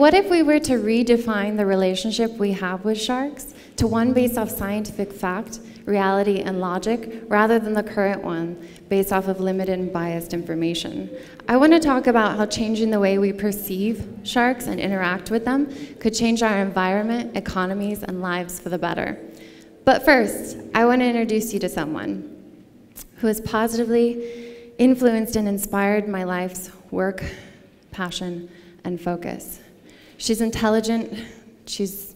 what if we were to redefine the relationship we have with sharks to one based off scientific fact, reality, and logic, rather than the current one based off of limited and biased information? I want to talk about how changing the way we perceive sharks and interact with them could change our environment, economies, and lives for the better. But first, I want to introduce you to someone who has positively influenced and inspired my life's work, passion, and focus. She's intelligent, she's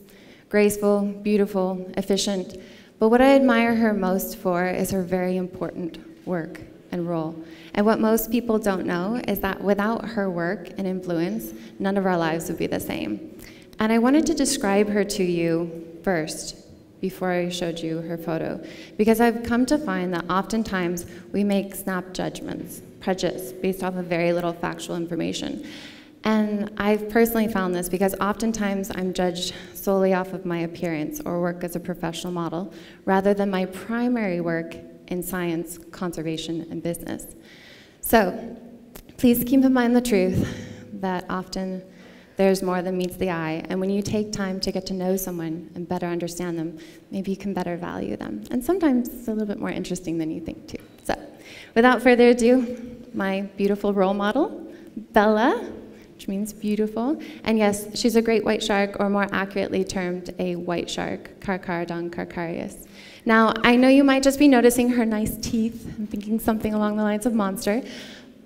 graceful, beautiful, efficient, but what I admire her most for is her very important work and role. And what most people don't know is that without her work and influence, none of our lives would be the same. And I wanted to describe her to you first before I showed you her photo, because I've come to find that oftentimes we make snap judgments, prejudice, based off of very little factual information. And I've personally found this because oftentimes I'm judged solely off of my appearance or work as a professional model, rather than my primary work in science, conservation, and business. So please keep in mind the truth that often there's more than meets the eye. And when you take time to get to know someone and better understand them, maybe you can better value them. And sometimes it's a little bit more interesting than you think, too. So, without further ado, my beautiful role model, Bella, which means beautiful. And yes, she's a great white shark, or more accurately termed a white shark, Carcharodon carcharias. Now, I know you might just be noticing her nice teeth and thinking something along the lines of monster,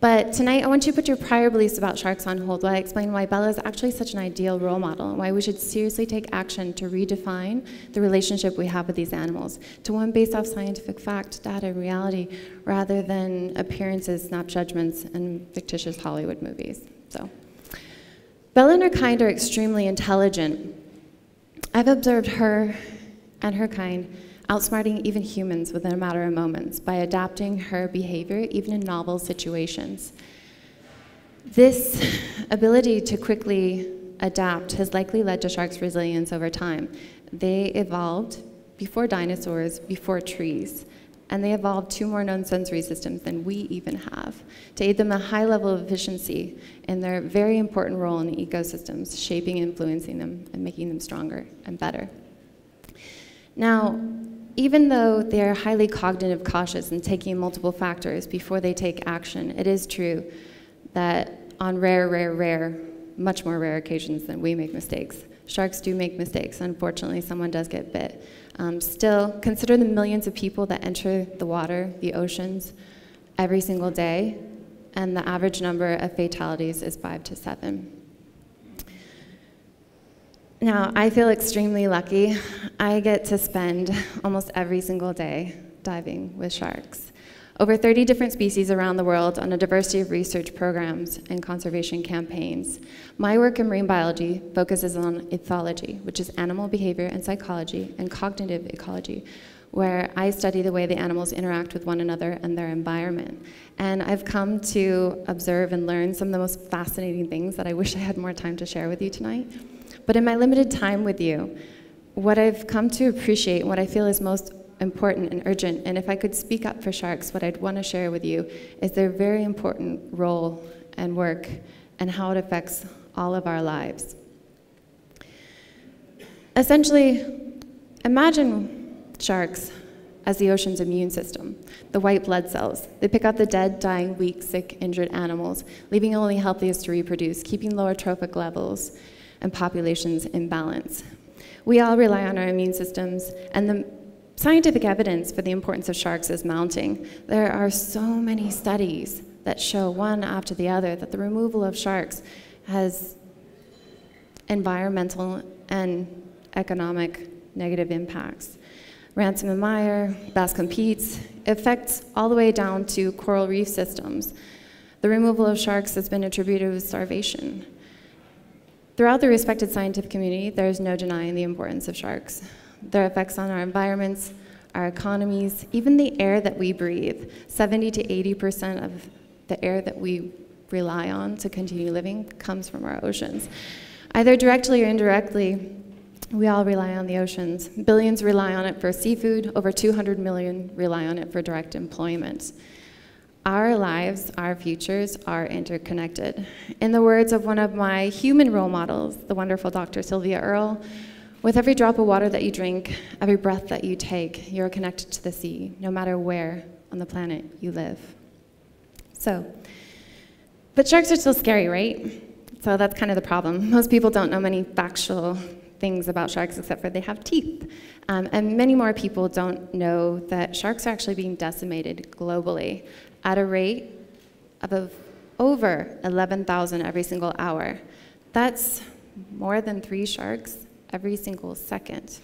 but tonight, I want you to put your prior beliefs about sharks on hold while I explain why Bella is actually such an ideal role model and why we should seriously take action to redefine the relationship we have with these animals to one based off scientific fact, data, reality, rather than appearances, snap judgments, and fictitious Hollywood movies. So, Bella and her kind are extremely intelligent. I've observed her and her kind outsmarting even humans within a matter of moments by adapting her behavior even in novel situations. This ability to quickly adapt has likely led to sharks' resilience over time. They evolved before dinosaurs, before trees, and they evolved two more known sensory systems than we even have to aid them a high level of efficiency in their very important role in the ecosystems, shaping and influencing them and making them stronger and better. Now, even though they're highly cognitive cautious and taking multiple factors before they take action, it is true that on rare, rare, rare, much more rare occasions than we make mistakes, sharks do make mistakes. Unfortunately, someone does get bit. Um, still, consider the millions of people that enter the water, the oceans, every single day, and the average number of fatalities is five to seven. Now, I feel extremely lucky. I get to spend almost every single day diving with sharks. Over 30 different species around the world on a diversity of research programs and conservation campaigns. My work in marine biology focuses on ethology, which is animal behavior and psychology, and cognitive ecology, where I study the way the animals interact with one another and their environment. And I've come to observe and learn some of the most fascinating things that I wish I had more time to share with you tonight. But in my limited time with you, what I've come to appreciate, what I feel is most important and urgent, and if I could speak up for sharks, what I'd want to share with you is their very important role and work and how it affects all of our lives. Essentially, imagine sharks as the ocean's immune system, the white blood cells. They pick up the dead, dying, weak, sick, injured animals, leaving only healthiest to reproduce, keeping lower trophic levels, and populations in balance. We all rely on our immune systems, and the scientific evidence for the importance of sharks is mounting. There are so many studies that show one after the other that the removal of sharks has environmental and economic negative impacts. Ransom and Meyer, Bascom Peets, affects all the way down to coral reef systems. The removal of sharks has been attributed with starvation. Throughout the respected scientific community, there is no denying the importance of sharks. Their effects on our environments, our economies, even the air that we breathe. 70 to 80% of the air that we rely on to continue living comes from our oceans. Either directly or indirectly, we all rely on the oceans. Billions rely on it for seafood, over 200 million rely on it for direct employment. Our lives, our futures are interconnected. In the words of one of my human role models, the wonderful Dr. Sylvia Earle, with every drop of water that you drink, every breath that you take, you're connected to the sea, no matter where on the planet you live. So, but sharks are still scary, right? So that's kind of the problem. Most people don't know many factual things about sharks except for they have teeth. Um, and many more people don't know that sharks are actually being decimated globally at a rate of over 11,000 every single hour. That's more than three sharks every single second.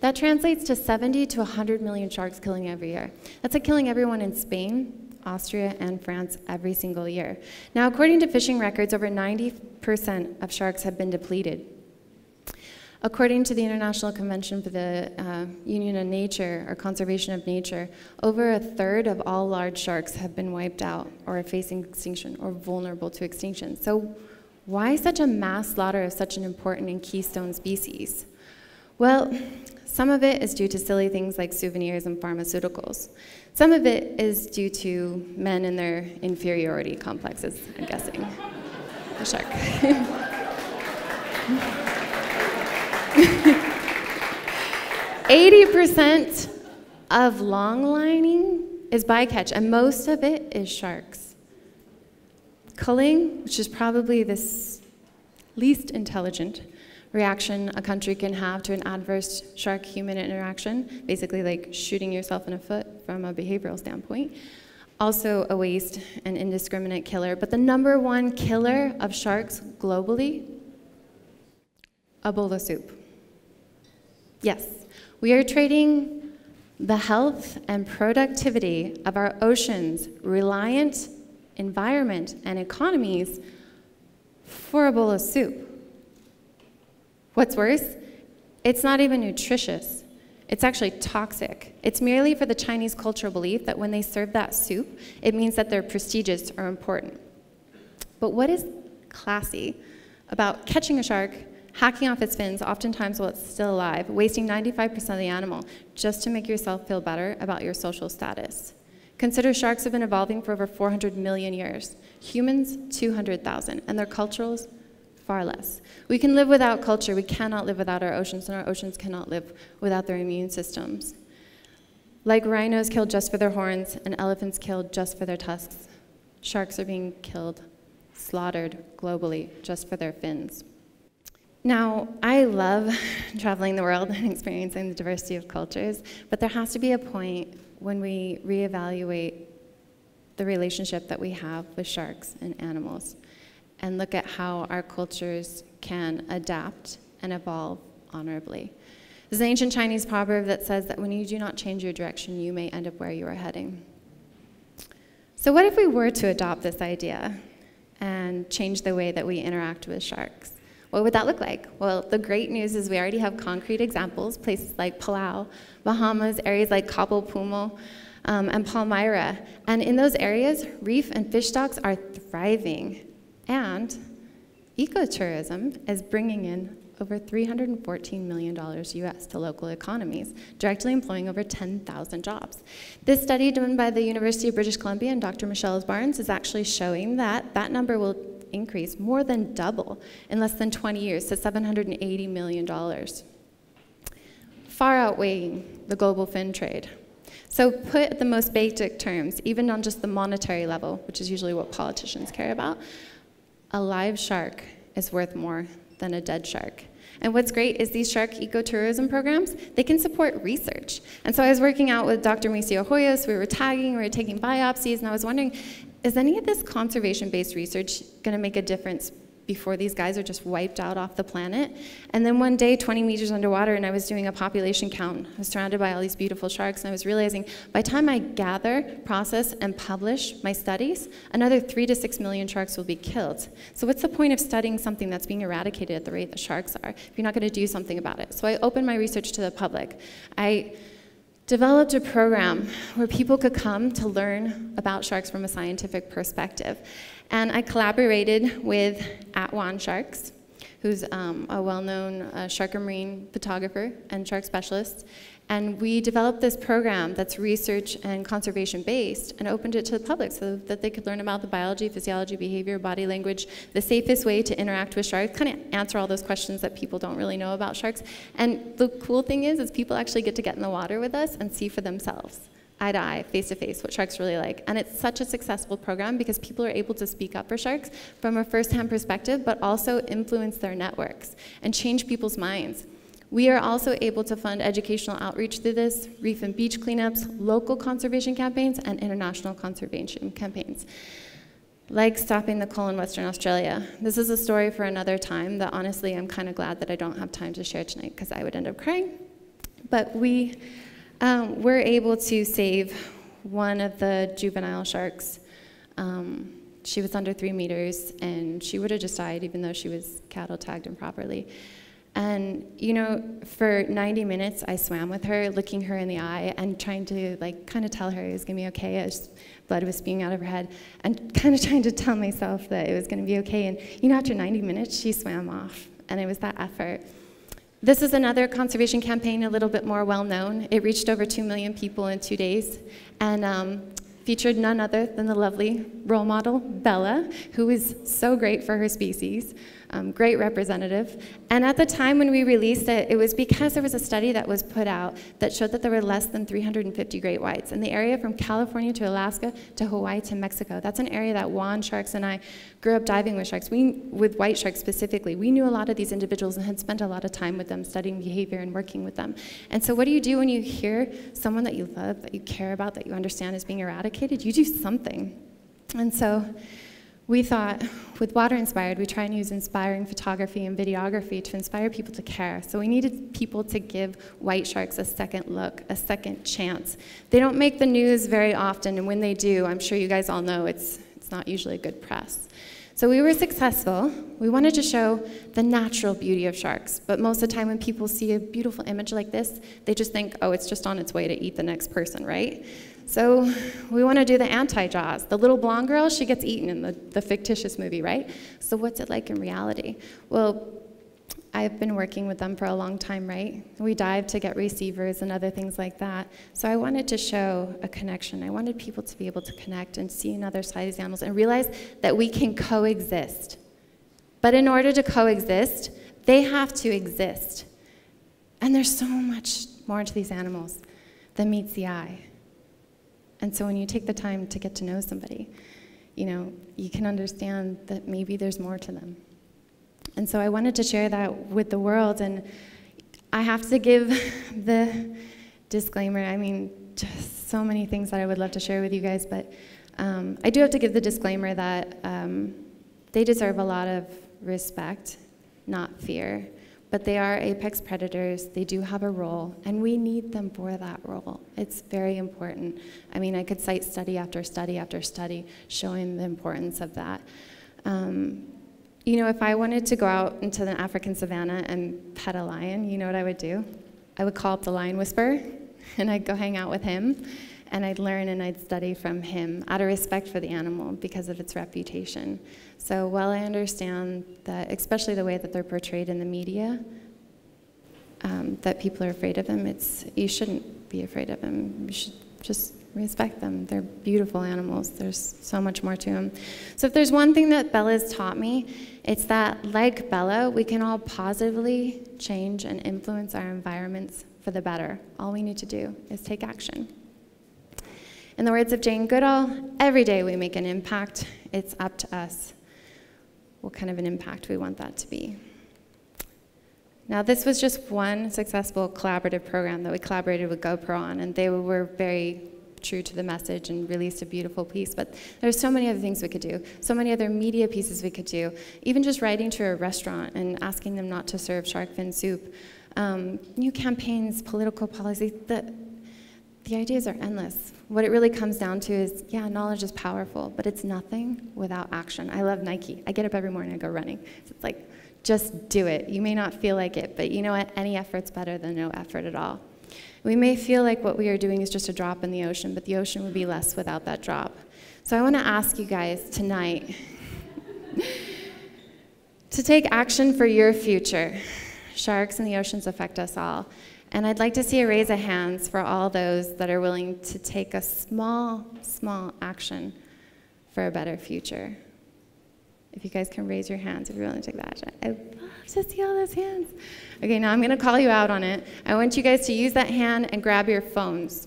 That translates to 70 to 100 million sharks killing every year. That's like killing everyone in Spain, Austria, and France every single year. Now, according to fishing records, over 90% of sharks have been depleted. According to the International Convention for the uh, Union of Nature or Conservation of Nature, over a third of all large sharks have been wiped out or are facing extinction or vulnerable to extinction. So why such a mass slaughter of such an important and keystone species? Well, some of it is due to silly things like souvenirs and pharmaceuticals. Some of it is due to men and their inferiority complexes, I'm guessing. the shark. 80% of longlining is bycatch, and most of it is sharks. Culling, which is probably the least intelligent reaction a country can have to an adverse shark human interaction, basically like shooting yourself in the foot from a behavioral standpoint. Also, a waste and indiscriminate killer. But the number one killer of sharks globally a bowl of soup. Yes, we are trading the health and productivity of our oceans reliant environment, and economies for a bowl of soup. What's worse, it's not even nutritious. It's actually toxic. It's merely for the Chinese cultural belief that when they serve that soup, it means that they're prestigious or important. But what is classy about catching a shark, hacking off its fins, oftentimes while it's still alive, wasting 95% of the animal just to make yourself feel better about your social status? Consider sharks have been evolving for over 400 million years. Humans, 200,000, and their cultures, far less. We can live without culture. We cannot live without our oceans, and our oceans cannot live without their immune systems. Like rhinos killed just for their horns and elephants killed just for their tusks, sharks are being killed, slaughtered globally just for their fins. Now, I love traveling the world and experiencing the diversity of cultures, but there has to be a point when we reevaluate the relationship that we have with sharks and animals and look at how our cultures can adapt and evolve honorably. There's an ancient Chinese proverb that says that when you do not change your direction, you may end up where you are heading. So, what if we were to adopt this idea and change the way that we interact with sharks? What would that look like? Well, the great news is we already have concrete examples, places like Palau, Bahamas, areas like Cabo Pulmo, um, and Palmyra. And in those areas, reef and fish stocks are thriving. And ecotourism is bringing in over $314 million US to local economies, directly employing over 10,000 jobs. This study done by the University of British Columbia and Dr. Michele Barnes is actually showing that that number will increase, more than double, in less than 20 years to $780 million, far outweighing the global fin trade. So put at the most basic terms, even on just the monetary level, which is usually what politicians care about, a live shark is worth more than a dead shark. And what's great is these shark ecotourism programs, they can support research. And so I was working out with Dr. Mauricio Hoyos, we were tagging, we were taking biopsies, and I was wondering, is any of this conservation-based research gonna make a difference before these guys are just wiped out off the planet. And then one day, 20 meters underwater, and I was doing a population count. I was surrounded by all these beautiful sharks, and I was realizing by the time I gather, process, and publish my studies, another three to six million sharks will be killed. So what's the point of studying something that's being eradicated at the rate the sharks are if you're not gonna do something about it? So I opened my research to the public. I developed a program where people could come to learn about sharks from a scientific perspective. And I collaborated with At One Sharks, who's um, a well-known uh, shark and marine photographer and shark specialist. And we developed this program that's research and conservation based and opened it to the public so that they could learn about the biology, physiology, behavior, body language, the safest way to interact with sharks, kind of answer all those questions that people don't really know about sharks. And the cool thing is, is people actually get to get in the water with us and see for themselves eye to eye, face to face, what sharks really like. And it's such a successful program because people are able to speak up for sharks from a first hand perspective, but also influence their networks and change people's minds. We are also able to fund educational outreach through this, reef and beach cleanups, local conservation campaigns, and international conservation campaigns. Like stopping the cull in Western Australia. This is a story for another time that honestly I'm kind of glad that I don't have time to share tonight because I would end up crying. But we um, were able to save one of the juvenile sharks. Um, she was under three meters and she would have just died even though she was cattle tagged improperly. And you know, for 90 minutes, I swam with her, looking her in the eye and trying to like kind of tell her it was gonna be okay as blood was spewing out of her head, and kind of trying to tell myself that it was gonna be okay. And you know, after 90 minutes, she swam off, and it was that effort. This is another conservation campaign, a little bit more well known. It reached over 2 million people in two days, and um, featured none other than the lovely role model, Bella, who is so great for her species um, great representative. And at the time when we released it, it was because there was a study that was put out that showed that there were less than 350 great whites in the area from California to Alaska to Hawaii to Mexico. That's an area that Juan Sharks and I grew up diving with sharks, we, with white sharks specifically. We knew a lot of these individuals and had spent a lot of time with them, studying behavior and working with them. And so what do you do when you hear someone that you love, that you care about, that you understand is being eradicated? You do something. And so we thought with Water Inspired, we try and use inspiring photography and videography to inspire people to care. So we needed people to give white sharks a second look, a second chance. They don't make the news very often, and when they do, I'm sure you guys all know it's, it's not usually a good press. So we were successful. We wanted to show the natural beauty of sharks, but most of the time when people see a beautiful image like this, they just think, oh, it's just on its way to eat the next person, right? So we want to do the anti-Jaws. The little blonde girl, she gets eaten in the, the fictitious movie, right? So what's it like in reality? Well, I've been working with them for a long time, right? We dive to get receivers and other things like that. So I wanted to show a connection. I wanted people to be able to connect and see another side of these animals and realize that we can coexist. But in order to coexist, they have to exist. And there's so much more to these animals than meets the eye. And so when you take the time to get to know somebody, you know, you can understand that maybe there's more to them. And so I wanted to share that with the world. And I have to give the disclaimer. I mean, just so many things that I would love to share with you guys, but um, I do have to give the disclaimer that um, they deserve a lot of respect, not fear but they are apex predators. They do have a role, and we need them for that role. It's very important. I mean, I could cite study after study after study showing the importance of that. Um, you know, if I wanted to go out into the African savannah and pet a lion, you know what I would do? I would call up the lion whisperer, and I'd go hang out with him and I'd learn and I'd study from him out of respect for the animal because of its reputation. So while I understand that, especially the way that they're portrayed in the media, um, that people are afraid of them, it's you shouldn't be afraid of them. You should just respect them. They're beautiful animals. There's so much more to them. So if there's one thing that Bella's taught me, it's that like Bella, we can all positively change and influence our environments for the better. All we need to do is take action. In the words of Jane Goodall, every day we make an impact. It's up to us what kind of an impact we want that to be. Now, this was just one successful collaborative program that we collaborated with GoPro on, and they were very true to the message and released a beautiful piece. But there's so many other things we could do, so many other media pieces we could do, even just writing to a restaurant and asking them not to serve shark fin soup. Um, new campaigns, political policy, the, the ideas are endless. What it really comes down to is, yeah, knowledge is powerful, but it's nothing without action. I love Nike. I get up every morning and go running. It's like, just do it. You may not feel like it, but you know what? Any effort's better than no effort at all. We may feel like what we are doing is just a drop in the ocean, but the ocean would be less without that drop. So I want to ask you guys tonight to take action for your future. Sharks in the oceans affect us all. And I'd like to see a raise of hands for all those that are willing to take a small, small action for a better future. If you guys can raise your hands if you're willing to take that action. I'd love to see all those hands. Okay, now I'm going to call you out on it. I want you guys to use that hand and grab your phones.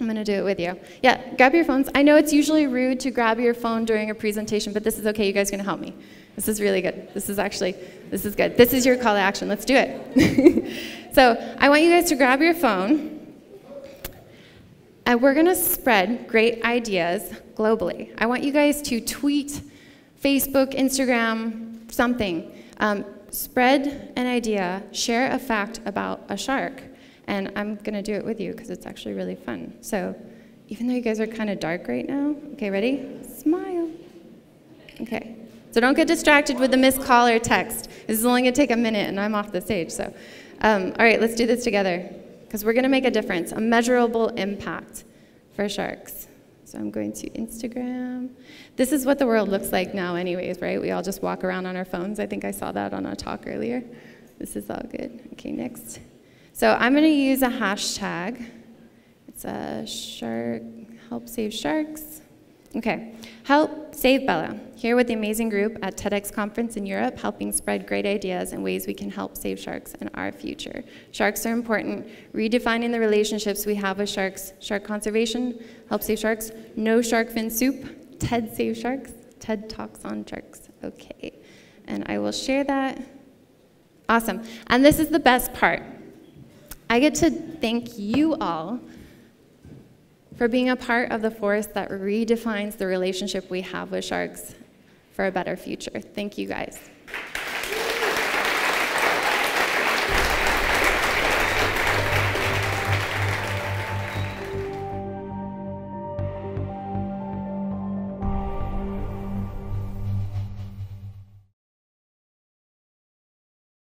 I'm going to do it with you. Yeah, grab your phones. I know it's usually rude to grab your phone during a presentation, but this is okay. You guys are going to help me. This is really good. This is actually, this is good. This is your call to action. Let's do it. so I want you guys to grab your phone, and we're going to spread great ideas globally. I want you guys to tweet, Facebook, Instagram, something. Um, spread an idea, share a fact about a shark. And I'm going to do it with you because it's actually really fun. So even though you guys are kind of dark right now, okay, ready? Smile. Okay. So don't get distracted with the missed call or text. This is only going to take a minute and I'm off the stage. So, um, all right, let's do this together because we're going to make a difference, a measurable impact for sharks. So I'm going to Instagram. This is what the world looks like now, anyways, right? We all just walk around on our phones. I think I saw that on a talk earlier. This is all good. Okay, next. So I'm going to use a hashtag. It's a shark, help save sharks. Okay, help save Bella. Here with the amazing group at TEDx conference in Europe, helping spread great ideas and ways we can help save sharks in our future. Sharks are important. Redefining the relationships we have with sharks. Shark conservation, help save sharks. No shark fin soup. TED save sharks. TED talks on sharks. Okay, and I will share that. Awesome. And this is the best part. I get to thank you all for being a part of the force that redefines the relationship we have with sharks for a better future. Thank you guys.